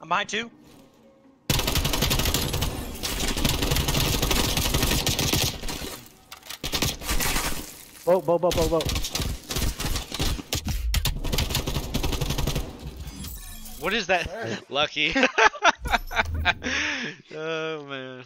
I'm behind too. Boat, boat, boat, boat, boat. What is that? Lucky. oh man.